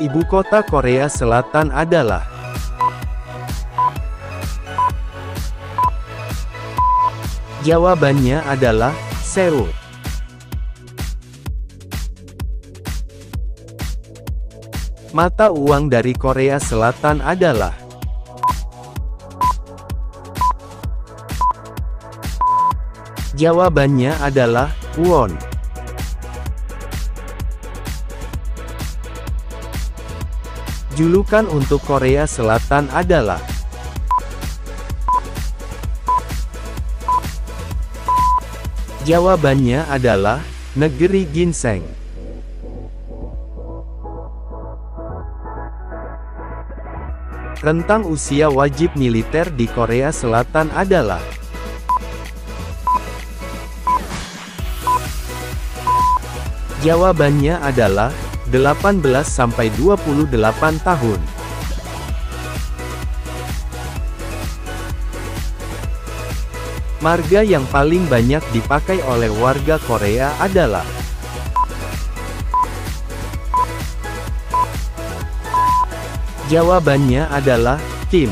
Ibu kota Korea Selatan adalah Jawabannya adalah Seoul. Mata uang dari Korea Selatan adalah Jawabannya adalah won. Julukan untuk Korea Selatan adalah Jawabannya adalah negeri ginseng. Rentang usia wajib militer di Korea Selatan adalah Jawabannya adalah 18 sampai 28 tahun. Marga yang paling banyak dipakai oleh warga Korea adalah Jawabannya adalah Kim.